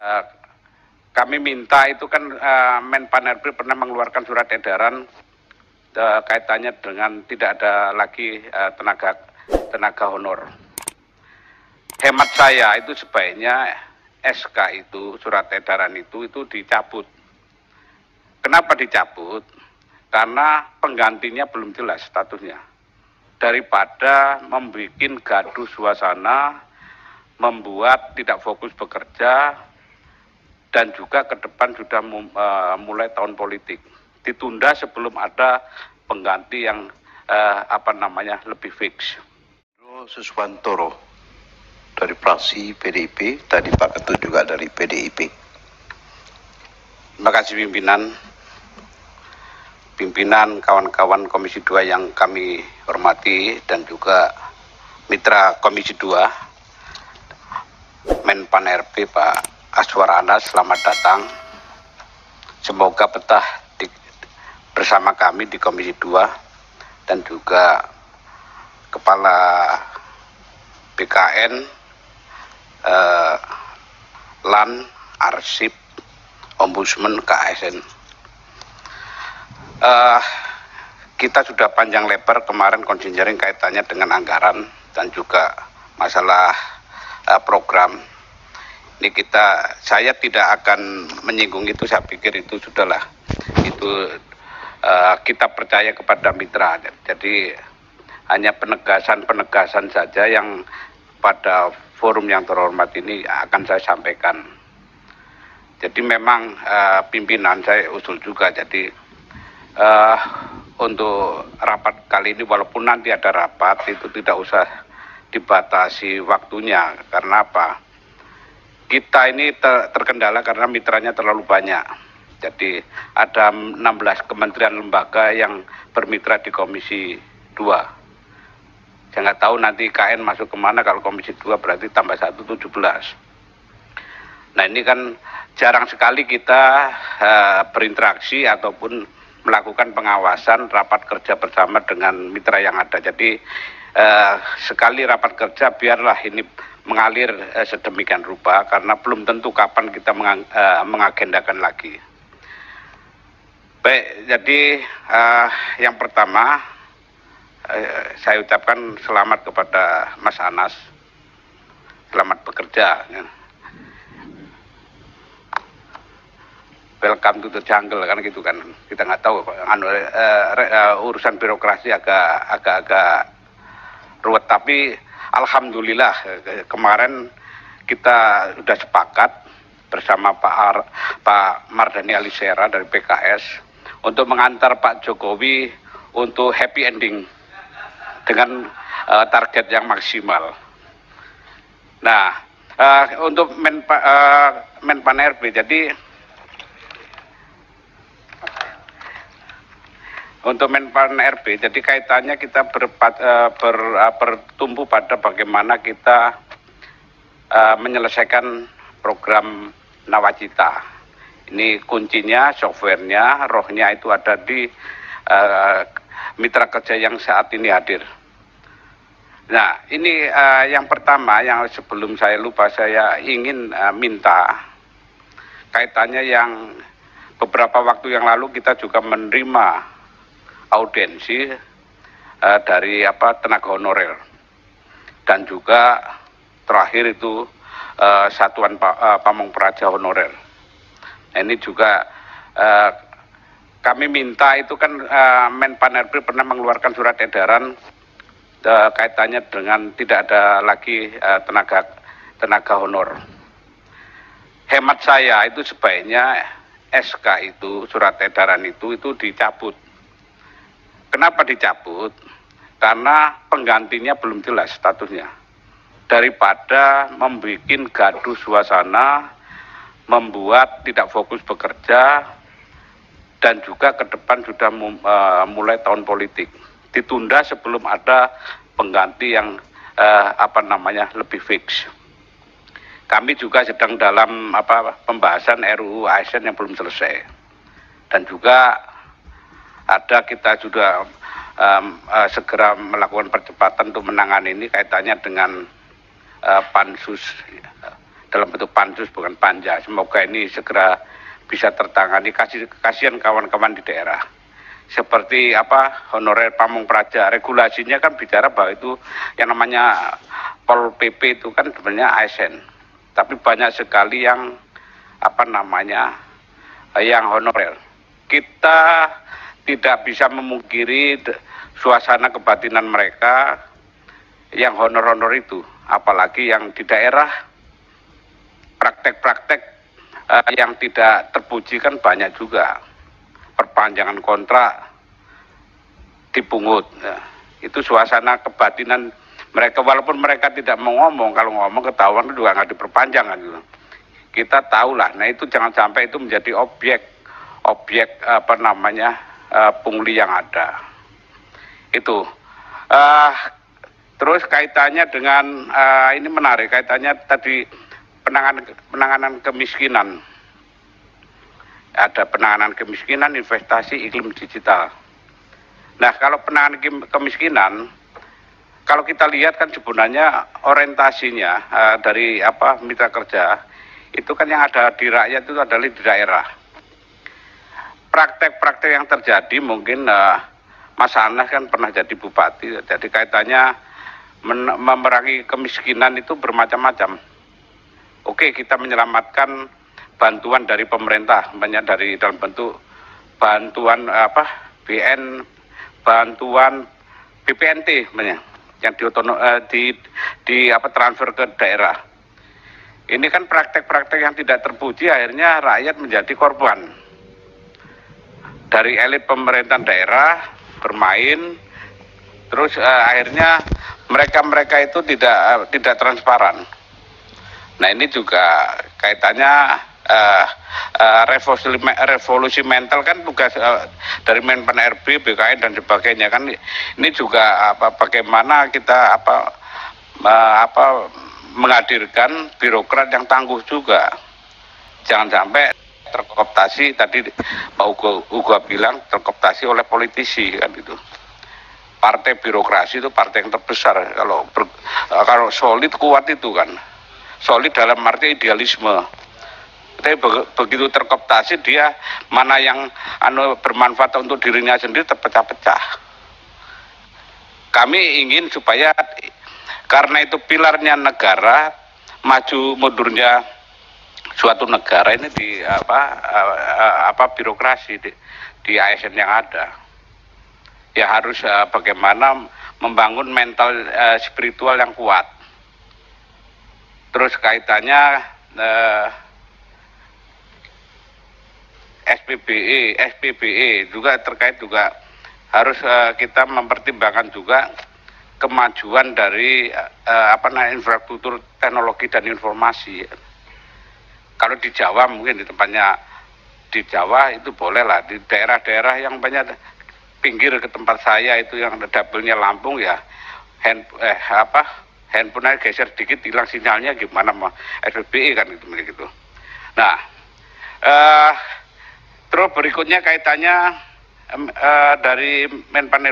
Eh, kami minta itu kan uh, Menpan RB pernah mengeluarkan surat edaran uh, kaitannya dengan tidak ada lagi uh, tenaga tenaga honor. Hemat saya itu sebaiknya SK itu surat edaran itu itu dicabut. Kenapa dicabut? Karena penggantinya belum jelas statusnya. Daripada membuat gaduh suasana, membuat tidak fokus bekerja, dan juga ke depan sudah uh, mulai tahun politik. Ditunda sebelum ada pengganti yang uh, apa namanya lebih fix. Suswantoro dari fraksi PDIP, tadi Pak Ketut juga dari PDIP. Terima kasih pimpinan, pimpinan kawan-kawan Komisi 2 yang kami hormati dan juga mitra Komisi 2, Menpan RP Pak Aswar Anas, selamat datang. Semoga betah di, bersama kami di Komisi 2 dan juga Kepala BKN, eh, LAN, Arsip, Ombudsman, KSN. Eh, kita sudah panjang lebar kemarin konsinyering kaitannya dengan anggaran dan juga masalah eh, program ini kita saya tidak akan menyinggung itu saya pikir itu sudahlah. Itu uh, kita percaya kepada mitra. Jadi hanya penegasan-penegasan saja yang pada forum yang terhormat ini akan saya sampaikan. Jadi memang uh, pimpinan saya usul juga. Jadi uh, untuk rapat kali ini walaupun nanti ada rapat itu tidak usah dibatasi waktunya. Karena apa kita ini ter terkendala karena mitranya terlalu banyak. Jadi ada 16 kementerian lembaga yang bermitra di Komisi 2. Saya nggak tahu nanti KN masuk ke mana kalau Komisi 2 berarti tambah 1, 17. Nah ini kan jarang sekali kita uh, berinteraksi ataupun melakukan pengawasan rapat kerja bersama dengan mitra yang ada. Jadi uh, sekali rapat kerja biarlah ini mengalir uh, sedemikian rupa karena belum tentu kapan kita mengang, uh, mengagendakan lagi. Baik, jadi uh, yang pertama uh, saya ucapkan selamat kepada Mas Anas, selamat bekerja. Welcome to the jungle kan gitu kan kita nggak tahu anu, uh, uh, urusan birokrasi agak agak ruwet tapi Alhamdulillah kemarin kita sudah sepakat bersama Pak Ar, Pak Mardani Alisera dari PKS untuk mengantar Pak Jokowi untuk happy ending dengan uh, target yang maksimal. Nah, uh, untuk Menpa, uh, Menpan RB, jadi untuk Menpan RB, jadi kaitannya kita berpat, uh, ber, uh, bertumbuh pada bagaimana kita uh, menyelesaikan program Nawacita. Ini kuncinya, softwarenya, rohnya itu ada di uh, mitra kerja yang saat ini hadir. Nah, ini uh, yang pertama yang sebelum saya lupa saya ingin uh, minta kaitannya yang beberapa waktu yang lalu kita juga menerima audiensi uh, dari apa tenaga honorer dan juga terakhir itu uh, satuan pa, uh, pamong praja honorer. Nah, ini juga uh, kami minta itu kan uh, RB pernah mengeluarkan surat edaran uh, kaitannya dengan tidak ada lagi uh, tenaga tenaga honor. Hemat saya itu sebaiknya SK itu surat edaran itu itu dicabut Kenapa dicabut? Karena penggantinya belum jelas statusnya. Daripada membuat gaduh suasana, membuat tidak fokus bekerja, dan juga ke depan sudah uh, mulai tahun politik. Ditunda sebelum ada pengganti yang uh, apa namanya lebih fix. Kami juga sedang dalam apa pembahasan RUU ASN yang belum selesai. Dan juga ada kita sudah um, uh, segera melakukan percepatan untuk menangani ini kaitannya dengan uh, pansus dalam bentuk pansus bukan panja. Semoga ini segera bisa tertangani. Kasih kasihan kawan-kawan di daerah. Seperti apa honorer pamung praja, regulasinya kan bicara bahwa itu yang namanya Pol PP itu kan sebenarnya ASN. Tapi banyak sekali yang apa namanya yang honorer. Kita tidak bisa memungkiri suasana kebatinan mereka yang honor-honor itu, apalagi yang di daerah praktek-praktek uh, yang tidak terpuji kan banyak juga perpanjangan kontrak dipungut ya. itu suasana kebatinan mereka walaupun mereka tidak mau ngomong kalau ngomong ketahuan juga nggak diperpanjang kan gitu. kita tahu lah nah itu jangan sampai itu menjadi objek objek apa namanya uh, pungli yang ada. Itu. Uh, terus kaitannya dengan uh, ini menarik kaitannya tadi penanganan penanganan kemiskinan. Ada penanganan kemiskinan investasi iklim digital. Nah kalau penanganan kemiskinan kalau kita lihat kan sebenarnya orientasinya uh, dari apa mitra kerja itu kan yang ada di rakyat itu adalah di daerah praktek-praktek yang terjadi mungkin uh, Mas Anas kan pernah jadi bupati, jadi kaitannya memerangi kemiskinan itu bermacam-macam. Oke, kita menyelamatkan bantuan dari pemerintah, banyak dari dalam bentuk bantuan apa BN, bantuan BPNT, banyak yang di, eh, di, di apa transfer ke daerah. Ini kan praktek-praktek yang tidak terpuji, akhirnya rakyat menjadi korban dari elit pemerintahan daerah bermain terus uh, akhirnya mereka-mereka itu tidak uh, tidak transparan. Nah ini juga kaitannya uh, uh, revolusi, revolusi mental kan tugas uh, dari Menpan RB, BKN dan sebagainya kan ini juga apa bagaimana kita apa uh, apa menghadirkan birokrat yang tangguh juga. Jangan sampai terkooptasi tadi Pak Ugo, Ugo bilang terkooptasi oleh politisi kan itu partai birokrasi itu partai yang terbesar. Kalau ber, kalau solid kuat itu kan. Solid dalam arti idealisme. Tapi begitu terkooptasi dia mana yang anu bermanfaat untuk dirinya sendiri terpecah-pecah. Kami ingin supaya karena itu pilarnya negara maju mundurnya suatu negara ini di apa apa birokrasi di, di ASN yang ada. Ya harus bagaimana membangun mental spiritual yang kuat. Terus kaitannya uh, SPBE SPBE juga terkait juga harus uh, kita mempertimbangkan juga kemajuan dari uh, apa infrastruktur teknologi dan informasi kalau di Jawa mungkin di tempatnya di Jawa itu boleh lah. Di daerah-daerah yang banyak pinggir ke tempat saya itu yang double-nya Lampung ya hand, eh apa handphone geser dikit hilang sinyalnya gimana mah SPBI kan itu gitu. Nah, eh, terus berikutnya kaitannya eh, dari Menpan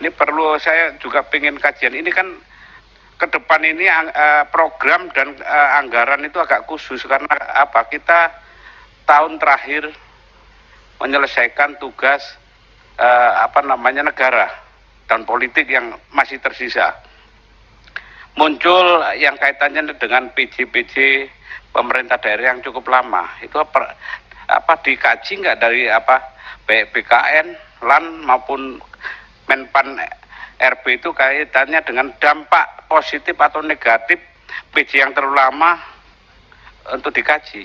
ini perlu saya juga pengen kajian. Ini kan ke depan ini uh, program dan uh, anggaran itu agak khusus karena apa? Kita tahun terakhir menyelesaikan tugas uh, apa namanya negara dan politik yang masih tersisa. Muncul yang kaitannya dengan PJ-PJ pemerintah daerah yang cukup lama. Itu apa, apa dikaji nggak dari apa BKN, LAN maupun Menpan RB itu kaitannya dengan dampak positif atau negatif PJ yang terlalu lama untuk dikaji.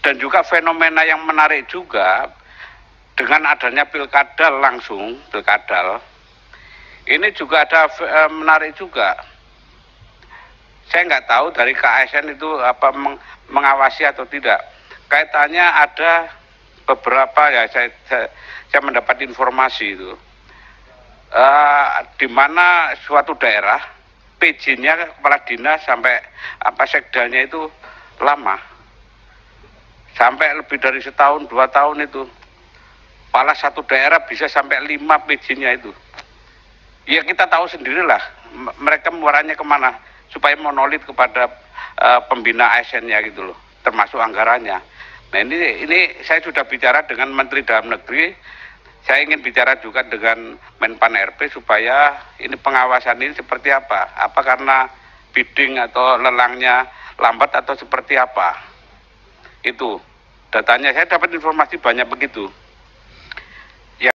Dan juga fenomena yang menarik juga dengan adanya pilkada langsung, pilkadal, ini juga ada e, menarik juga. Saya nggak tahu dari KSN itu apa meng, mengawasi atau tidak. Kaitannya ada beberapa ya saya, saya, saya mendapat informasi itu uh, di mana suatu daerah PJ-nya kepala dinas sampai apa sekdanya itu lama. Sampai lebih dari setahun dua tahun itu. Pala satu daerah bisa sampai lima PJ-nya itu. Ya kita tahu sendirilah mereka muaranya ke mana supaya monolit kepada uh, pembina ASN-nya gitu loh, termasuk anggarannya. Nah ini ini saya sudah bicara dengan Menteri Dalam Negeri, saya ingin bicara juga dengan Menpan RP supaya ini pengawasan ini seperti apa? Apa karena bidding atau lelangnya lambat atau seperti apa? Itu datanya saya dapat informasi banyak begitu.